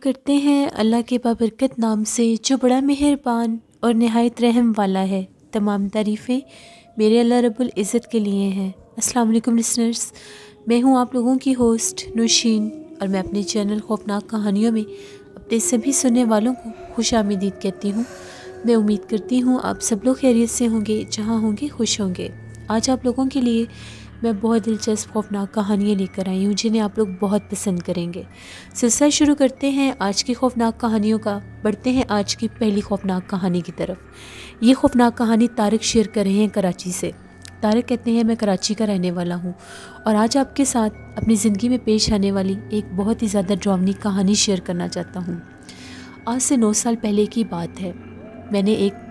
करते हैं, अल्लाह के बाबरकत नाम से जो बड़ा मेहरबान और नहायत रहम वाला है। तमाम तारीफ़ें मेरे अल्लाह रब्बुल इज़्ज़त के लिए हैं। अस्सलाम वालेकुम लिसनर्स। मैं हूँ आप लोगों की होस्ट नुशीन और मैं अपने चैनल खौफनाक कहानियों में अपने सभी सुनने वालों को खुश आमदीद कहती हूँ। मैं उम्मीद करती हूँ आप सब लोग खैरियत से होंगे, जहाँ होंगे, खुश होंगे। आज आप लोगों के लिए मैं बहुत दिलचस्प खौफनाक कहानियाँ लेकर आई हूँ, जिन्हें आप लोग बहुत पसंद करेंगे। सिलसिला शुरू करते हैं आज की खौफनाक कहानियों का। बढ़ते हैं आज की पहली खौफनाक कहानी की तरफ़। ये खौफनाक कहानी तारक शेयर कर रहे हैं कराची से। तारक कहते हैं, मैं कराची का रहने वाला हूँ और आज आपके साथ अपनी ज़िंदगी में पेश आने वाली एक बहुत ही ज़्यादा ड्रामनी कहानी शेयर करना चाहता हूँ। आज से नौ साल पहले की बात है। मैंने एक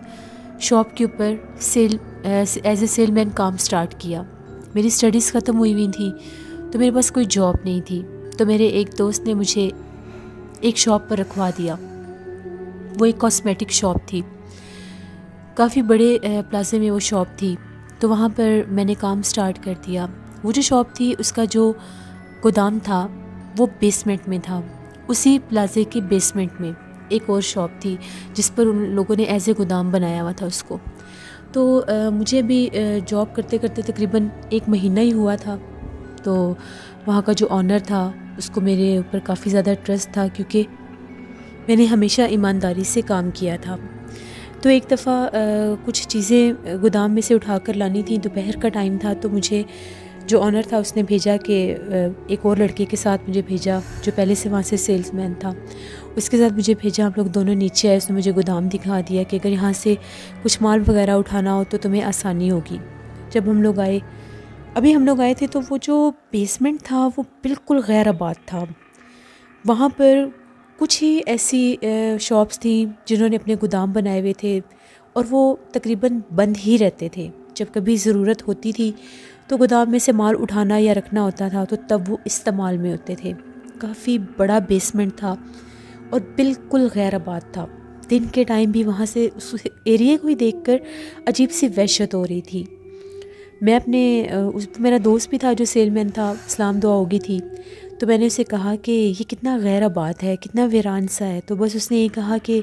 शॉप के ऊपर सेल एज ए सेलमैन काम स्टार्ट किया। मेरी स्टडीज़ ख़त्म हुई हुई थी तो मेरे पास कोई जॉब नहीं थी तो मेरे एक दोस्त ने मुझे एक शॉप पर रखवा दिया। वो एक कॉस्मेटिक शॉप थी। काफ़ी बड़े प्लाजे में वो शॉप थी। तो वहाँ पर मैंने काम स्टार्ट कर दिया। वो जो शॉप थी, उसका जो गोदाम था, वो बेसमेंट में था। उसी प्लाजे के बेसमेंट में एक और शॉप थी, जिस पर उन लोगों ने ऐसे गोदाम बनाया हुआ था उसको। तो आ, मुझे भी जॉब करते करते तकरीबन एक महीना ही हुआ था। तो वहाँ का जो ऑनर था उसको मेरे ऊपर काफ़ी ज़्यादा ट्रस्ट था क्योंकि मैंने हमेशा ईमानदारी से काम किया था। तो एक दफ़ा कुछ चीज़ें गोदाम में से उठा कर लानी थी दोपहर का टाइम था तो मुझे जो ऑनर था, उसने भेजा कि एक और लड़के के साथ मुझे भेजा, जो पहले से वहाँ से सेल्समैन था। उसके साथ मुझे भेजा, हम लोग दोनों नीचे आए, उसने मुझे गोदाम दिखा दिया कि अगर यहाँ से कुछ माल वगैरह उठाना हो तो तुम्हें आसानी होगी। जब हम लोग आए, अभी हम लोग आए थे तो वो जो बेसमेंट था, वो बिल्कुल गैर आबाद था। वहाँ पर कुछ ही ऐसी शॉप्स थी, जिन्होंने अपने गोदाम बनाए हुए थे और वो तकरीबन बंद ही रहते थे। जब कभी ज़रूरत होती थी तो गोदाम में से माल उठाना या रखना होता था तो तब वो इस्तेमाल में होते थे। काफ़ी बड़ा बेसमेंट था और बिल्कुल गैर आबाद था। दिन के टाइम भी वहाँ से उस एरिए को ही देख अजीब सी वहशत हो रही थी। मैं अपने उस मेरा दोस्त भी था जो सेलमैन था इस्लाम दुआ होगी थी। तो मैंने उसे कहा कि ये कितना गैर आबाद है, कितना वीरान सा है। तो बस उसने ये कहा कि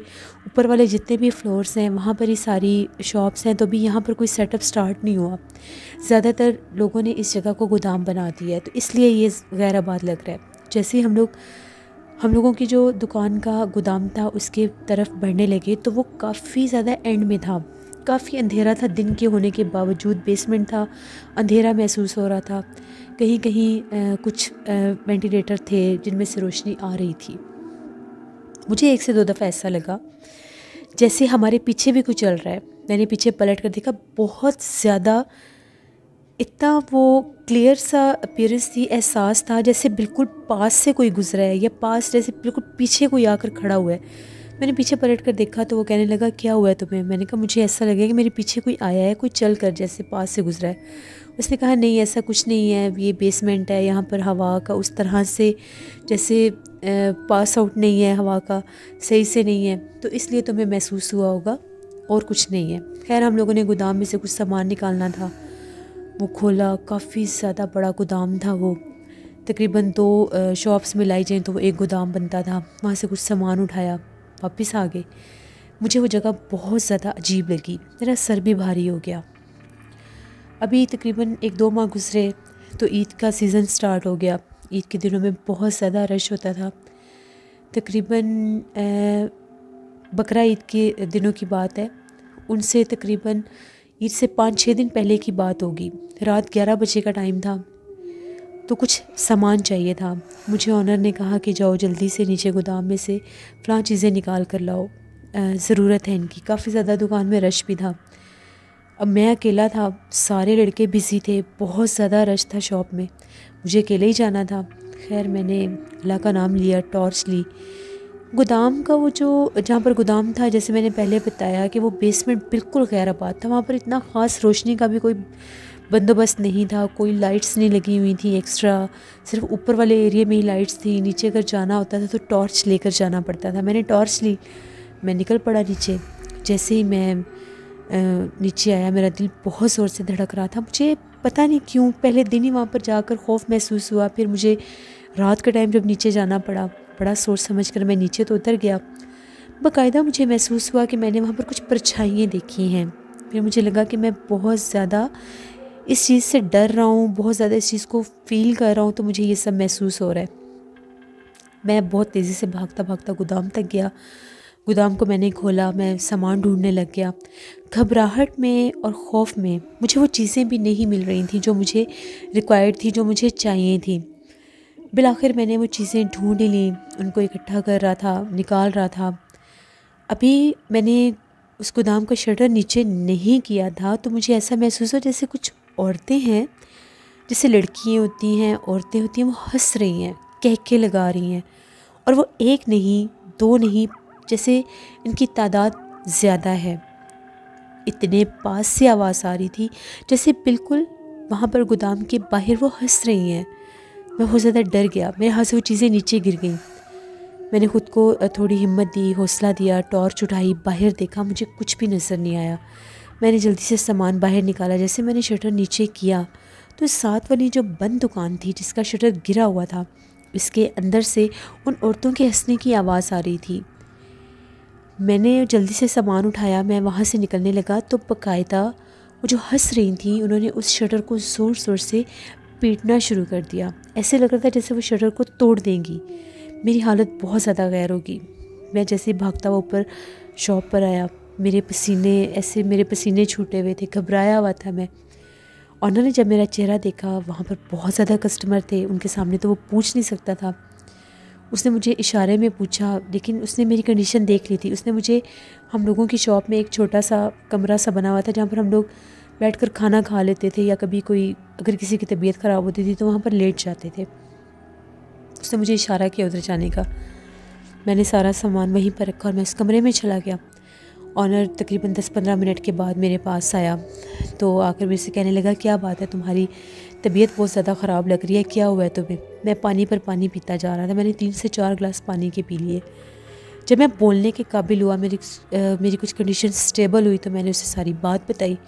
ऊपर वाले जितने भी फ्लोर्स हैं, वहाँ पर ही सारी शॉप्स हैं तो भी यहाँ पर कोई सेटअप स्टार्ट नहीं हुआ। ज़्यादातर लोगों ने इस जगह को गोदाम बना दिया है तो इसलिए ये गैर आबाद लग रहा है। जैसे ही हम लोग, हम लोगों की जो दुकान का गोदाम था, उसके तरफ़ बढ़ने लगे तो वो काफ़ी ज़्यादा एंड में था। काफ़ी अंधेरा था दिन के होने के बावजूद, बेसमेंट था, अंधेरा महसूस हो रहा था। कहीं कहीं कुछ वेंटिलेटर थे जिनमें से रोशनी आ रही थी। मुझे एक से दो दफ़ा ऐसा लगा, जैसे हमारे पीछे भी कुछ चल रहा है। मैंने पीछे पलट कर देखा, बहुत ज़्यादा इतना वो क्लियर सा अपीयरेंस थी, एहसास था, जैसे बिल्कुल पास से कोई गुजरा है, या पास जैसे बिल्कुल पीछे कोई आकर खड़ा हुआ है। मैंने पीछे पलट कर देखा तो वो कहने लगा, क्या हुआ है तुम्हें? मैंने कहा, मुझे ऐसा लगा कि मेरे पीछे कोई आया है, कोई चल कर जैसे पास से गुजरा है। उसने कहा, नहीं, ऐसा कुछ नहीं है ये बेसमेंट है, यहाँ पर हवा का उस तरह से जैसे पास आउट नहीं है, हवा का सही से नहीं है तो इसलिए तुम्हें महसूस हुआ होगा, और कुछ नहीं है। खैर, हम लोगों ने गोदाम में से कुछ सामान निकालना था। वो खोला, काफ़ी ज़्यादा बड़ा गोदाम था वो। तकरीबन दो शॉप्स में लाई जाएँ तो वो एक गोदाम बनता था। वहाँ से कुछ सामान उठाया, वापस आ गए। मुझे वो जगह बहुत ज़्यादा अजीब लगी। मेरा सर भी भारी हो गया। अभी तकरीबन एक दो माह गुजरे तो ईद का सीज़न स्टार्ट हो गया। ईद के दिनों में बहुत ज़्यादा रश होता था। तकरीबन बकरा ईद के दिनों की बात है। उनसे तकरीबन ईद से पाँच छः दिन पहले की बात होगी। रात ग्यारह बजे का टाइम था। तो कुछ सामान चाहिए था। मुझे ऑनर ने कहा कि जाओ जल्दी से नीचे गोदाम में से फ़लाँ चीज़ें निकाल कर लाओ। ज़रूरत है इनकी। काफ़ी ज़्यादा दुकान में रश भी था। अब मैं अकेला था, सारे लड़के बिज़ी थे, बहुत ज़्यादा रश था शॉप में। मुझे अकेले ही जाना था। खैर, मैंने अल्लाह का नाम लिया टॉर्च ली। गोदाम का वो जो, जहाँ पर गोदाम था, जैसे मैंने पहले बताया कि वो बेसमेंट बिल्कुल गैर आबाद था। वहाँ पर इतना ख़ास रोशनी का भी कोई बंदोबस्त नहीं था, कोई लाइट्स नहीं लगी हुई थी एक्स्ट्रा सिर्फ़ ऊपर वाले एरिया में ही लाइट्स थी, नीचे अगर जाना होता था तो टॉर्च लेकर जाना पड़ता था। मैंने टॉर्च ली, मैं निकल पड़ा नीचे। जैसे ही मैं नीचे आया, मेरा दिल बहुत ज़ोर से धड़क रहा था। मुझे पता नहीं क्यों, पहले दिन ही वहाँ पर जाकर खौफ महसूस हुआ, फिर मुझे रात के टाइम जब नीचे जाना पड़ा, बड़ा सोच समझ कर मैं नीचे तो उतर गया। बाकायदा मुझे महसूस हुआ कि मैंने वहाँ पर कुछ परछाइयाँ देखी हैं। फिर मुझे लगा कि मैं बहुत ज़्यादा इस चीज़ से डर रहा हूँ, बहुत ज़्यादा इस चीज़ को फील कर रहा हूँ तो मुझे ये सब महसूस हो रहा है। मैं बहुत तेज़ी से भागता भागता गोदाम तक गया। गोदाम को मैंने खोला, मैं सामान ढूँढने लग गया। घबराहट में और खौफ में मुझे वो चीज़ें भी नहीं मिल रही थी जो मुझे रिक्वायर्ड थी, जो मुझे चाहिए थी। बिल आखिर मैंने वो चीज़ें ढूंढ ली, उनको इकट्ठा कर रहा था, निकाल रहा था। अभी मैंने उस गोदाम का शटर नीचे नहीं किया था तो मुझे ऐसा महसूस हो जैसे कुछ औरतें हैं, जैसे लड़कियाँ होती हैं, औरतें होती हैं, वो हंस रही हैं, कहके लगा रही हैं। और वो एक नहीं, दो नहीं जैसे इनकी तादाद ज़्यादा है। इतने पास से आवाज़ आ रही थी, जैसे बिल्कुल वहाँ पर गोदाम के बाहर वो हंस रही हैं। मैं बहुत ज़्यादा डर गया, मेरे हाथ से वो चीज़ें नीचे गिर गईं। मैंने ख़ुद को थोड़ी हिम्मत दी, हौसला दिया, टॉर्च उठाई, बाहर देखा, मुझे कुछ भी नज़र नहीं आया। मैंने जल्दी से सामान बाहर निकाला, जैसे मैंने शटर नीचे किया। तो साथ वाली जो बंद दुकान थी, जिसका शटर गिरा हुआ था, इसके अंदर से उन औरतों के हंसने की आवाज़ आ रही थी। मैंने जल्दी से सामान उठाया, मैं वहाँ से निकलने लगा तो बकायदा वो जो हंस रही थी, उन्होंने उस शटर को ज़ोर ज़ोर से पीटना शुरू कर दिया। ऐसे लग रहा था जैसे वो शटर को तोड़ देंगी। मेरी हालत बहुत ज़्यादा गैर होगी। मैं जैसे भागता हुआ ऊपर शॉप पर आया, मेरे पसीने, ऐसे मेरे पसीने छूटे हुए थे, घबराया हुआ था मैं। और जब मेरा चेहरा देखा, वहाँ पर बहुत ज़्यादा कस्टमर थे, उनके सामने तो वो पूछ नहीं सकता था। उसने मुझे इशारे में पूछा, लेकिन उसने मेरी कंडीशन देख ली थी। उसने मुझे, हम लोगों की शॉप में एक छोटा सा कमरा सा बना हुआ था, जहाँ पर हम लोग बैठ कर खाना खा लेते थे या कभी कोई, अगर किसी की तबीयत ख़राब होती थी तो वहाँ पर लेट जाते थे। उसने मुझे इशारा किया उधर जाने का। मैंने सारा सामान वहीं पर रखा और मैं उस कमरे में चला गया। ऑनर तकरीबन दस पंद्रह मिनट के बाद मेरे पास आया। तो आकर मेरे से कहने लगा, क्या बात है? तुम्हारी तबीयत बहुत ज़्यादा ख़राब लग रही है, क्या हुआ है तुम्हें? मैं पानी पर पानी पीता जा रहा था। मैंने तीन से चार गिलास पानी के पी लिए। जब मैं बोलने के काबिल हुआ, मेरी मेरी कुछ कंडीशन स्टेबल हुई तो मैंने उसे सारी बात बताई।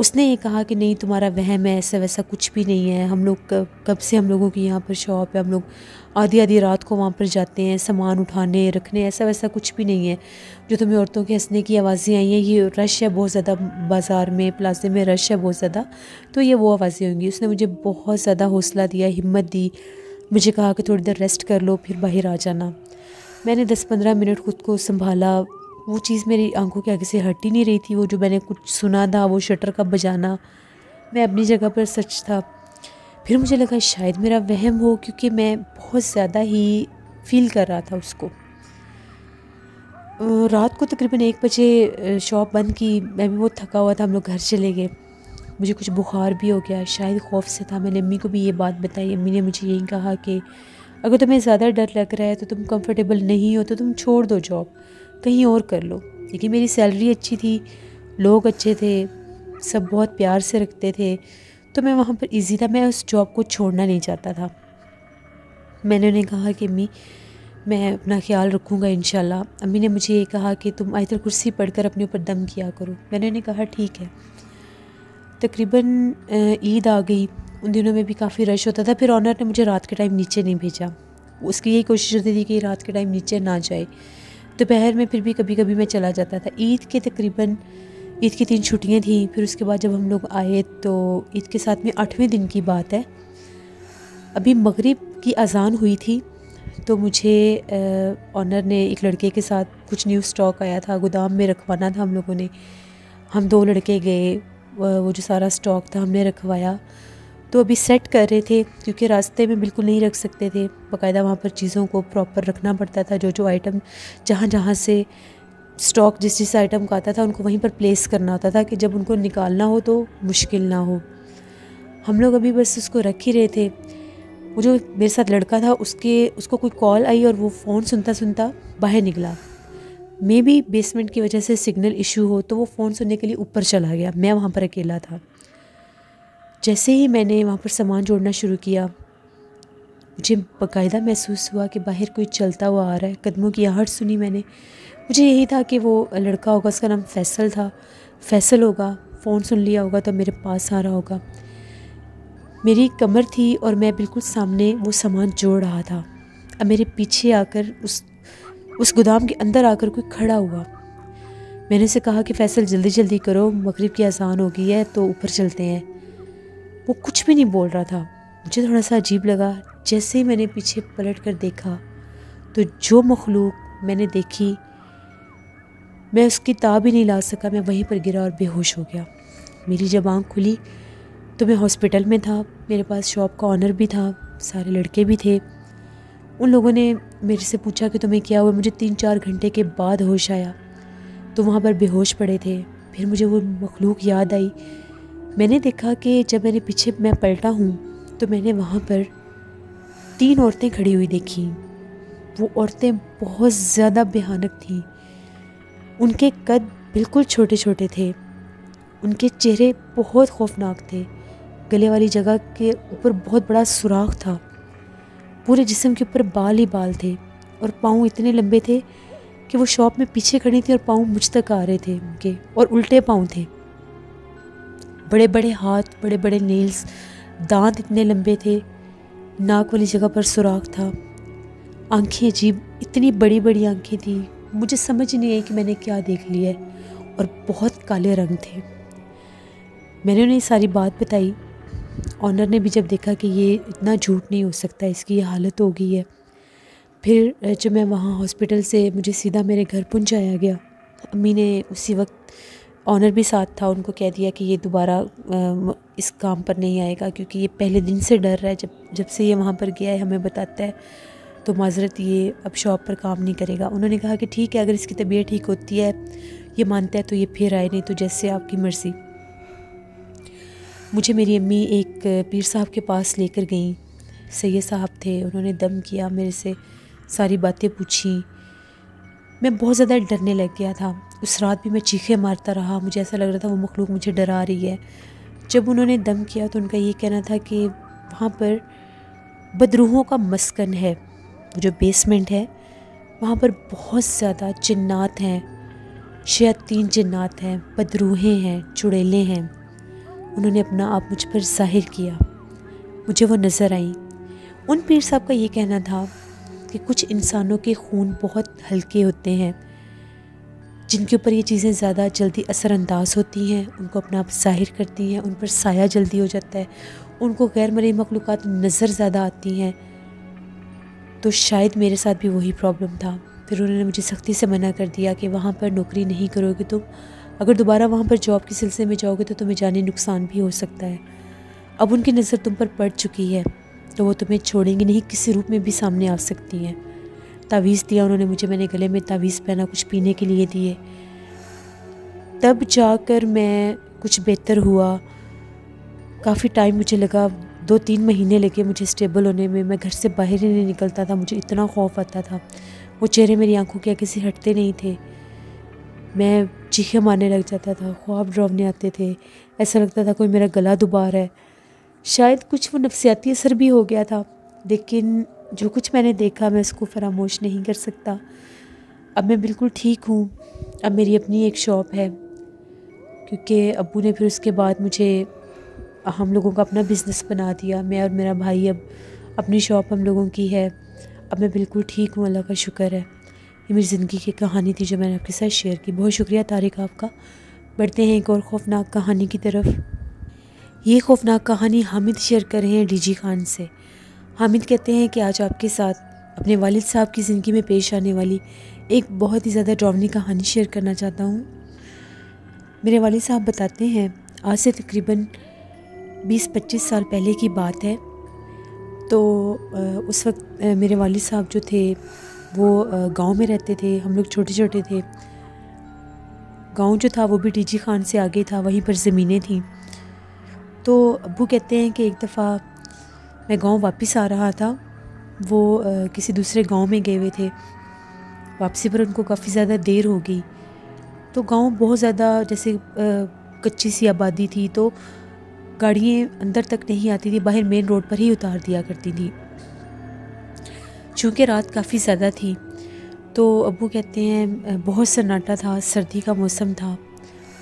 उसने ये कहा कि नहीं, तुम्हारा वहम है, ऐसा वैसा कुछ भी नहीं है। हम लोग कब से हम लोगों की यहाँ पर शॉप है, हम लोग आधी आधी रात को वहाँ पर जाते हैं, सामान उठाने, रखने, ऐसा वैसा कुछ भी नहीं है। जो तुम्हें औरतों के हंसने की आवाज़ें आई हैं, ये रश है बहुत ज़्यादा बाज़ार में प्लाजे में रश है बहुत ज़्यादा तो ये वो आवाज़ें होंगी। उसने मुझे बहुत ज़्यादा हौसला दिया, हिम्मत दी, मुझे कहा कि थोड़ी देर रेस्ट कर लो, फिर बाहर आ जाना। मैंने दस पंद्रह मिनट खुद को संभाला वो चीज़ मेरी आँखों के आगे से हट ही नहीं रही थी। वो जो मैंने कुछ सुना था, वो शटर का बजाना, मैं अपनी जगह पर सच था। फिर मुझे लगा शायद मेरा वहम हो, क्योंकि मैं बहुत ज़्यादा ही फील कर रहा था उसको। रात को तकरीबन एक बजे शॉप बंद की, मैं भी बहुत थका हुआ था, हम लोग घर चले गए। मुझे कुछ बुखार भी हो गया, शायद खौफ से था। मैंने अम्मी को भी ये बात बताई। अम्मी ने मुझे यही कहा कि, अगर तुम्हें ज़्यादा डर लग रहा है तो तुम कंफर्टेबल नहीं हो तो तुम छोड़ दो जॉब कहीं और कर लो। लेकिन मेरी सैलरी अच्छी थी, लोग अच्छे थे, सब बहुत प्यार से रखते थे तो मैं वहाँ पर इजी था। मैं उस जॉब को छोड़ना नहीं चाहता था। मैंने उन्हें कहा कि, अम्मी, मैं अपना ख्याल रखूँगा इन अम्मी ने मुझे ये कहा कि, तुम आयतर कुर्सी पढ़कर अपने ऊपर दम किया करो। मैंने उन्हें कहा, ठीक है। तकरीबन ईद आ गई। उन दिनों में भी काफ़ी रश होता था। फिर ऑनर ने मुझे रात के टाइम नीचे नहीं भेजा। उसकी यही कोशिश होती थी कि रात के टाइम नीचे ना जाए। दोपहर में फिर भी कभी कभी मैं चला जाता था। ईद के तकरीबन, ईद की तीन छुट्टियाँ थी, फिर उसके बाद जब हम लोग आए तो ईद के साथ में आठवें दिन की बात है। अभी मगरिब की अजान हुई थी तो मुझे ऑनर ने एक लड़के के साथ कुछ न्यू स्टॉक आया था, गोदाम में रखवाना था हम लोगों ने। हम दो लड़के गए वो जो सारा स्टॉक था हमने रखवाया। तो अभी सेट कर रहे थे, क्योंकि रास्ते में बिल्कुल नहीं रख सकते थे। बाकायदा वहाँ पर चीज़ों को प्रॉपर रखना पड़ता था जो जो आइटम जहाँ जहाँ से स्टॉक जिस जिस आइटम का आता था, उनको वहीं पर प्लेस करना होता था कि जब उनको निकालना हो तो मुश्किल ना हो। हम लोग अभी बस उसको रख ही रहे थे। वो जो मेरे साथ लड़का था, उसके, उसको कोई कॉल आई और वो फ़ोन सुनता सुनता बाहर निकला। मे बी बेसमेंट की वजह से सिग्नल इशू हो तो वो फ़ोन सुनने के लिए ऊपर चला गया। मैं वहाँ पर अकेला था। जैसे ही मैंने वहाँ पर सामान जोड़ना शुरू किया, मुझे बाकायदा महसूस हुआ कि बाहर कोई चलता हुआ आ रहा है। कदमों की आहट सुनी मैंने। मुझे यही था कि वो लड़का होगा, उसका नाम फैसल था। फैसल होगा, फ़ोन सुन लिया होगा तो मेरे पास आ रहा होगा। मेरी कमर थी और मैं बिल्कुल सामने वो सामान जोड़ रहा था। अब मेरे पीछे आकर उस उस गोदाम के अंदर आकर कोई खड़ा हुआ। मैंने उसे कहा कि, फैसल जल्दी जल्दी करो, मगरिब की आसान हो गई है तो ऊपर चलते हैं। वो कुछ भी नहीं बोल रहा था। मुझे थोड़ा सा अजीब लगा, जैसे ही मैंने पीछे पलट कर देखा तो जो मखलूक मैंने देखी, मैं उसकी ताब ही नहीं ला सका, मैं वहीं पर गिरा और बेहोश हो गया। मेरी जब आँख खुली तो मैं हॉस्पिटल में था, मेरे पास शॉप का ऑनर भी था, सारे लड़के भी थे। उन लोगों ने मेरे से पूछा कि तुम्हें क्या हुआ? मुझे तीन चार घंटे के बाद होश आया तो वहाँ पर बेहोश पड़े थे। फिर मुझे वो मखलूक याद आई मैंने देखा कि जब मैंने पीछे मैं पलटा हूँ तो मैंने वहाँ पर तीन औरतें खड़ी हुई देखी। वो औरतें बहुत ज़्यादा भयानक थीं। उनके कद बिल्कुल छोटे छोटे थे। उनके चेहरे बहुत खौफनाक थे। गले वाली जगह के ऊपर बहुत बड़ा सुराख था। पूरे जिस्म के ऊपर बाल ही बाल थे और पाँव इतने लंबे थे कि वो शॉप में पीछे खड़ी थी और पाँव मुझ तक आ रहे थे उनके और उल्टे पाँव थे। बड़े बड़े हाथ बड़े बड़े नेल्स दांत इतने लंबे थे, नाक वाली जगह पर सुराख था। आँखें अजीब, इतनी बड़ी बड़ी आँखें थी। मुझे समझ नहीं आई कि मैंने क्या देख लिया है और बहुत काले रंग थे। मैंने उन्हें सारी बात बताई। ऑनर ने भी जब देखा कि ये इतना झूठ नहीं हो सकता, इसकी ये हालत हो गई है, फिर, जब मैं वहाँ हॉस्पिटल से मुझे सीधा मेरे घर पहुँचाया गया अम्मी ने उसी वक्त ऑनर भी साथ था, उनको कह दिया कि ये दोबारा इस काम पर नहीं आएगा क्योंकि ये पहले दिन से डर रहा है। जब जब से ये वहाँ पर गया है, हमें बताता है तो माजरत ये अब शॉप पर काम नहीं करेगा। उन्होंने कहा कि ठीक है, अगर इसकी तबीयत ठीक होती है, ये मानता है तो ये फिर आए, नहीं तो जैसे आपकी मर्ज़ी। मुझे मेरी अम्मी एक पीर साहब के पास लेकर गई। सैद साहब थे, उन्होंने दम किया, मेरे से सारी बातें पूछी। मैं बहुत ज़्यादा डरने लग गया था। उस रात भी मैं चीखे मारता रहा। मुझे ऐसा लग रहा था वो मखलूक मुझे डरा रही है। जब उन्होंने दम किया तो उनका ये कहना था कि वहाँ पर बदरूहों का मस्कन है, जो बेसमेंट है। वहाँ पर बहुत ज़्यादा जन्नात हैं, शयातीन जन्नात हैं, बदरूहें हैं, चुड़ैलें हैं। उन्होंने अपना आप मुझ पर ज़ाहिर किया। मुझे वो नज़र आई। उन पीर साहब का ये कहना था कि कुछ इंसानों के खून बहुत हल्के होते हैं। जिनके ऊपर ये चीज़ें ज़्यादा जल्दी असरानंदाज होती हैं, उनको अपना आप ज़ाहिर करती हैं, उन पर साया जल्दी हो जाता है, उनको गैर मरी मखलूक़ नज़र ज़्यादा आती हैं तो शायद मेरे साथ भी वही प्रॉब्लम था। फिर उन्होंने मुझे सख्ती से मना कर दिया कि वहाँ पर नौकरी नहीं करोगे तुम। अगर दोबारा वहाँ पर जॉब के सिलसिले में जाओगे तो तुम्हें जाने नुकसान भी हो सकता है। अब उनकी नज़र तुम पर पड़ चुकी है तो वो तुम्हें छोड़ेंगी नहीं, किसी रूप में भी सामने आ सकती हैं। तावीज़ दिया उन्होंने मुझे, मैंने गले में तावीज़ पहना, कुछ पीने के लिए दिए। तब जाकर मैं कुछ बेहतर हुआ। काफ़ी टाइम मुझे लगा दो तीन महीने लगे मुझे स्टेबल होने में, मैं घर से बाहर ही नहीं निकलता था, मुझे इतना खौफ आता था। वो चेहरे मेरी आँखों के आगे से हटते नहीं थे। मैं चीखे मारने लग जाता था, ख्वाब ड्रॉवने आते थे। ऐसा लगता था कोई मेरा गला दुबार है। शायद कुछ वो नफसियाती असर भी हो गया था, लेकिन जो कुछ मैंने देखा, मैं उसको फरामोश नहीं कर सकता। अब मैं बिल्कुल ठीक हूँ। अब मेरी अपनी एक शॉप है। क्योंकि अबू ने फिर उसके बाद मुझे हम लोगों का अपना बिज़नेस बना दिया। मैं और मेरा भाई अब अपनी शॉप हम लोगों की है। अब मैं बिल्कुल ठीक हूँ। अल्लाह का शुक्र है। ये मेरी ज़िंदगी की कहानी थी जो मैंने आपके साथ शेयर की। बहुत शुक्रिया तारिक आपका। बढ़ते हैं एक और ख़ौफनाक कहानी की तरफ़। ये खौफनाक कहानी हामिद शेयर कर रहे हैं डीजी खान से। हामिद कहते हैं कि आज आपके साथ अपने वालिद साहब की ज़िंदगी में पेश आने वाली एक बहुत ही ज़्यादा ड्रावनी कहानी शेयर करना चाहता हूँ। मेरे वालिद साहब बताते हैं, आज से तकरीबन 20-25 साल पहले की बात है। तो उस वक्त मेरे वालिद साहब जो थे, वो गाँव में रहते थे। हम लोग छोटे छोटे थे। गाँव जो था, वो भी डीजी खान से आगे था, वहीं पर ज़मीनें थीं। तो अबू कहते हैं कि एक दफ़ा मैं गाँव वापस आ रहा था, वो किसी दूसरे गाँव में गए हुए थे। वापसी पर उनको काफ़ी ज़्यादा देर हो गई। तो गाँव बहुत ज़्यादा, जैसे कच्ची सी आबादी थी तो गाड़ियाँ अंदर तक नहीं आती थी, बाहर मेन रोड पर ही उतार दिया करती थी। चूँकि रात काफ़ी ज़्यादा थी तो अबू कहते हैं बहुत सन्नाटा था, सर्दी का मौसम था,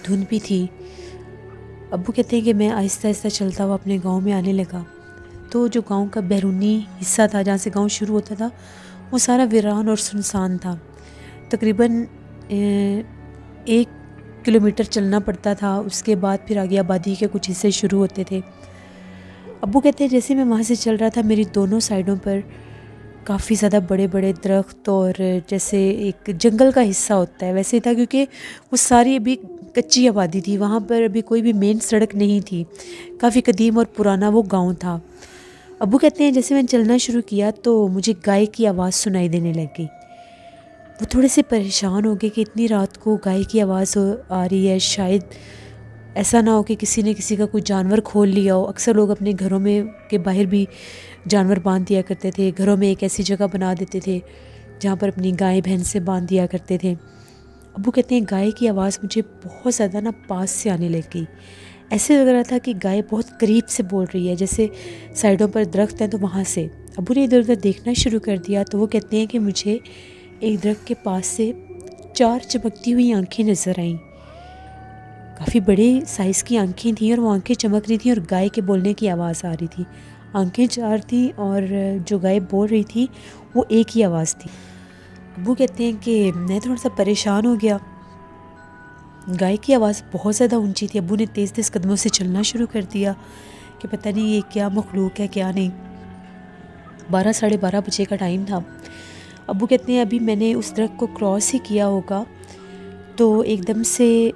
धुंध भी थी। अबू कहते हैं कि मैं आहिस्ता आहिस्ता चलता हुआ अपने गाँव में आने लगा। तो जो गाँव का बैरूनी हिस्सा था, जहाँ से गाँव शुरू होता था, वो सारा वीरान और सुनसान था। तकरीबन एक किलोमीटर चलना पड़ता था, उसके बाद फिर आगे आबादी के कुछ हिस्से शुरू होते थे। अबू कहते हैं, जैसे मैं वहाँ से चल रहा था, मेरी दोनों साइडों पर काफ़ी ज़्यादा बड़े बड़े दरख्त और जैसे एक जंगल का हिस्सा होता है, वैसे ही था, क्योंकि वो सारी अभी कच्ची आबादी थी। वहाँ पर अभी कोई भी मेन सड़क नहीं थी। काफ़ी कदीम और पुराना वो गाँव था। अबू कहते हैं, जैसे मैंने चलना शुरू किया तो मुझे गाय की आवाज़ सुनाई देने लग गई। वो थोड़े से परेशान हो गए कि इतनी रात को गाय की आवाज़ आ रही है, शायद ऐसा ना हो कि किसी ने किसी का कोई जानवर खोल लिया हो। अक्सर लोग अपने घरों में के बाहर भी जानवर बाँध दिया करते थे, घरों में एक ऐसी जगह बना देते थे, जहाँ पर अपनी गाय भैंस से बाँध दिया करते थे। अबू कहते हैं, गाय की आवाज़ मुझे बहुत ज़्यादा ना पास से आने लग गई। ऐसे लग रहा था कि गाय बहुत करीब से बोल रही है, जैसे साइडों पर दरख्त हैं तो वहाँ से। अबू ने इधर उधर देखना शुरू कर दिया तो वो कहते हैं कि मुझे एक दरख्त के पास से चार चमकती हुई आँखें नज़र आईं। काफ़ी बड़े साइज़ की आँखें थीं और वो आँखें चमक रही थी और गाय के बोलने की आवाज़ आ रही थी। आँखें चार थी और जो गाय बोल रही थी, वो एक ही आवाज़ थी। अबू कहते हैं कि मैं थोड़ा सा परेशान हो गया। गाय की आवाज़ बहुत ज़्यादा ऊँची थी। अबू ने तेज़ तेज़ कदमों से चलना शुरू कर दिया कि पता नहीं ये क्या मखलूक है, क्या नहीं। बारह, साढ़े बारह बजे का टाइम था। अबू कहते हैं, अभी मैंने उस दरख्त को क्रॉस ही किया होगा। तो एकदम से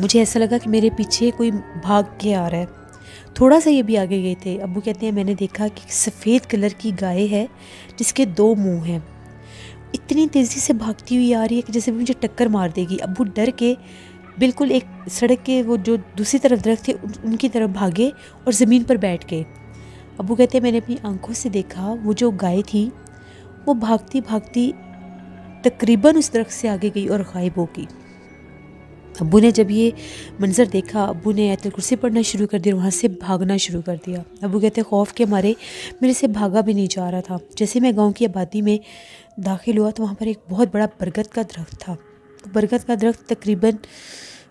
मुझे ऐसा लगा कि मेरे पीछे कोई भाग के आ रहा है। थोड़ा सा ये भी आगे गए थे। अबू कहते हैं, मैंने देखा कि सफ़ेद कलर की गाय है, जिसके दो मुँह हैं। इतनी तेज़ी से भागती हुई आ रही है कि जैसे मुझे टक्कर मार देगी। अबू डर के, बिल्कुल एक सड़क के वो जो दूसरी तरफ़ दरख्त थे उनकी तरफ़ भागे और ज़मीन पर बैठ गए। अबू कहते हैं मैंने अपनी आँखों से देखा, वो जो गाय थी, वो भागती भागती तकरीबन उस दरख्त से आगे गई और गायब हो गई। अबू ने जब ये मंज़र देखा, अबू ने आयतल कुर्सी पढ़ना शुरू कर दिया वहाँ से भागना शुरू कर दिया। अबू कहते, खौफ के मारे मेरे से भागा भी नहीं जा रहा था। जैसे मैं गाँव की आबादी में दाखिल हुआ तो वहाँ पर एक बहुत बड़ा बरगद का दरख्त था। तो बरगद का दरख्त तकरीबन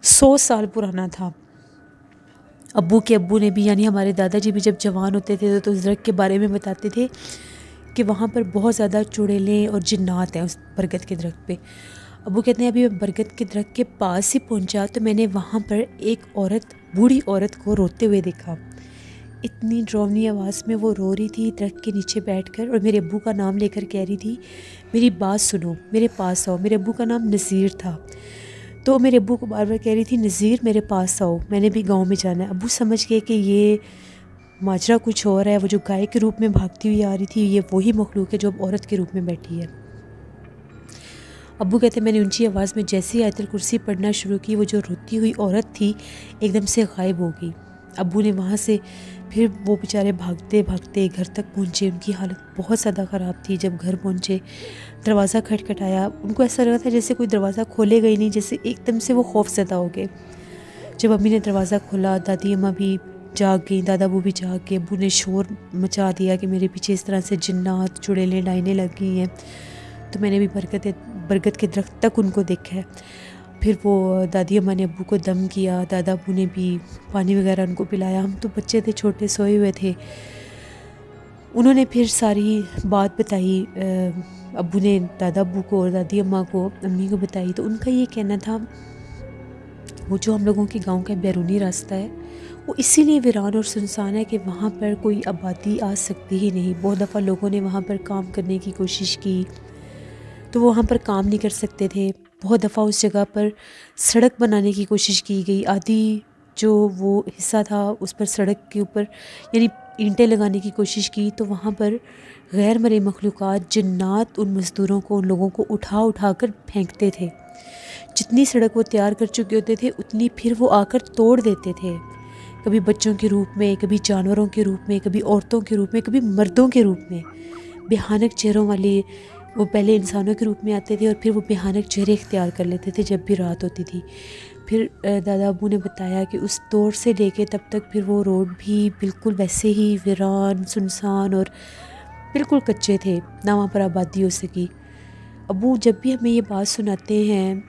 सौ साल पुराना था। अबू के अबू ने भी, यानी हमारे दादाजी भी जब जवान होते थे तो उस दरख्त के बारे में बताते थे कि वहाँ पर बहुत ज़्यादा चुड़ैलें और जिन्नात हैं उस बरगद के दरख्त पे। अबू कहते हैं, अभी मैं बरगद के दरख्त के पास ही पहुँचा तो मैंने वहाँ पर एक औरत, बूढ़ी औरत को रोते हुए देखा। इतनी ड्रोवनी आवाज़ में वो रो रही थी दरख्त के नीचे बैठकर और मेरे अबू का नाम लेकर कह रही थी, मेरी बात सुनो, मेरे पास आओ, मेरे अबू का नाम नज़ीर था। तो मेरे अबू को बार बार कह रही थी, नज़ीर, मेरे पास आओ, मैंने भी गाँव में जाना है। अबू समझ गए कि ये माजरा कुछ और है, वो जो गाय के रूप में भागती हुई आ रही थी, ये वही मखलूक है जो अब औरत के रूप में बैठी है। अबू कहते, मैंने ऊँची आवाज़ में जैसे ही आयतल कुर्सी पढ़ना शुरू की, वो जो रोती हुई औरत थी, एकदम से गायब हो गई। अबू ने वहाँ से फिर वो बेचारे भागते भागते घर तक पहुँचे। उनकी हालत बहुत ज़्यादा ख़राब थी। जब घर पहुँचे, दरवाज़ा खटखटाया। उनको ऐसा लगा था जैसे कोई दरवाज़ा खोले गई नहीं, जैसे एकदम से वो खौफ ज़्यादा हो गए। जब अम्मी ने दरवाज़ा खोला, दादी अम्मा भी जाग गई। दादा वो भी जाग गए। अबू ने शोर मचा दिया कि मेरे पीछे इस तरह से जिन्नात, चुड़ैलें डाइने लग गई हैं। तो मैंने भी बरकत, बरगद के दरख्त तक उनको देखा है। फिर वो दादी अम्मा ने अबू को दम किया, दादा अबू ने भी पानी वगैरह उनको पिलाया। हम तो बच्चे थे, छोटे सोए हुए थे। उन्होंने फिर सारी बात बताई अबू ने दादा अबू को और दादी अम्मा को, अम्मी को बताई। तो उनका ये कहना था, वो जो हम लोगों के गाँव का बैरूनी रास्ता है, वो इसीलिए वीरान और सुनसान है कि वहाँ पर कोई आबादी आ सकती ही नहीं। बहुत दफ़ा लोगों ने वहाँ पर काम करने की कोशिश की तो वो वहाँ पर काम नहीं कर सकते थे। बहुत दफ़ा उस जगह पर सड़क बनाने की कोशिश की गई। आधी जो वो हिस्सा था, उस पर सड़क के ऊपर यानी ईंटें लगाने की कोशिश की तो वहाँ पर गैर मरे मखलूक़ जन्नात उन मज़दूरों को, उन लोगों को उठा उठा कर फेंकते थे। जितनी सड़क वो तैयार कर चुके होते थे, उतनी फिर वो आकर तोड़ देते थे। कभी बच्चों के रूप में, कभी जानवरों के रूप में, कभी औरतों के रूप में, कभी मर्दों के रूप में। भयानक चेहरों वाले वो पहले इंसानों के रूप में आते थे और फिर वो भयानक चेहरे इख्तियार कर लेते थे जब भी रात होती थी। फिर दादा अबू ने बताया कि उस दौर से लेके तब तक फिर वो रोड भी बिल्कुल वैसे ही वीरान, सुनसान और बिल्कुल कच्चे थे, ना वहाँ पर आबादी हो सकी। अबू, जब भी हमें ये बात सुनाते हैं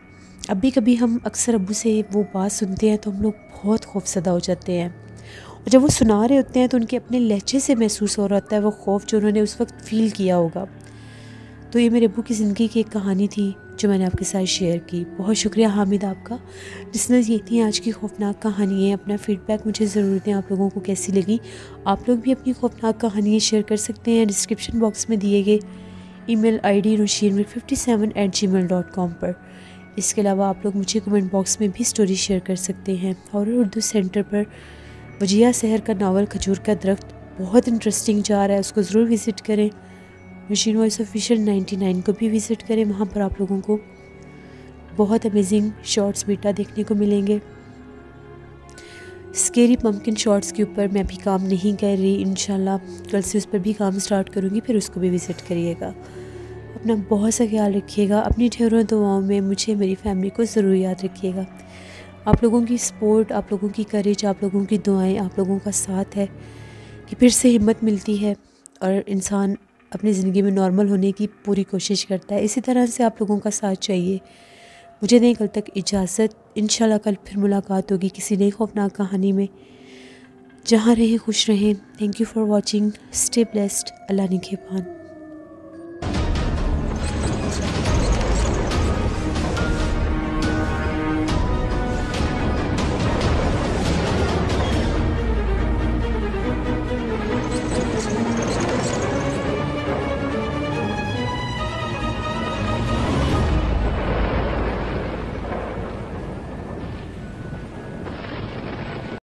अभी कभी हम अक्सर अबू से वो बात सुनते हैं तो हम लोग बहुत खौफसदा हो जाते हैं। और जब वो सुना रहे होते हैं तो उनके अपने लहजे से महसूस हो रहा होता है, वो खौफ जो उन्होंने उस वक्त फ़ील किया होगा। तो ये मेरे अबू की ज़िंदगी की एक कहानी थी जो मैंने आपके साथ शेयर की। बहुत शुक्रिया हामिद आपका, जिसने ये थी आज की खौफनाक कहानी है अपना फ़ीडबैक मुझे ज़रूर दें, आप लोगों को कैसी लगी। आप लोग भी अपनी खौफनाक कहानियाँ शेयर कर सकते हैं। डिस्क्रिप्शन बॉक्स में दिए गए email ID mil fifty seven eight Gmail dot com पर। इसके अलावा आप लोग मुझे कमेंट बॉक्स में भी स्टोरी शेयर कर सकते हैं और उर्दू सेंटर पर वजिया शहर का नावल खजूर का दरख्त, बहुत इंटरेस्टिंग जा रहा है, उसको ज़रूर विज़िट करें। मशीन वॉइस ऑफिशियल 99 को भी विज़िट करें। वहाँ पर आप लोगों को बहुत अमेजिंग शॉर्ट्स बेटा देखने को मिलेंगे। स्केरी पम्पकिन शॉर्ट्स के ऊपर मैं अभी काम नहीं कर रही इन कल से उस पर भी काम स्टार्ट करूँगी, फिर उसको भी विज़िट करिएगा। अपना बहुत सा ख्याल रखिएगा। अपनी ठहरों दुआओं में मुझे, मेरी फैमिली को ज़रूर याद रखिएगा। आप लोगों की सपोर्ट आप लोगों की करेज आप लोगों की दुआएँ, आप लोगों का साथ है कि फिर से हिम्मत मिलती है और इंसान अपनी ज़िंदगी में नॉर्मल होने की पूरी कोशिश करता है। इसी तरह से आप लोगों का साथ चाहिए। मुझे नहीं कल तक इजाज़त। इन कल फिर मुलाकात होगी किसी नई खौफनाक कहानी में। जहाँ रहें, खुश रहें। Thank you for watching stay blessed अल्लाह ने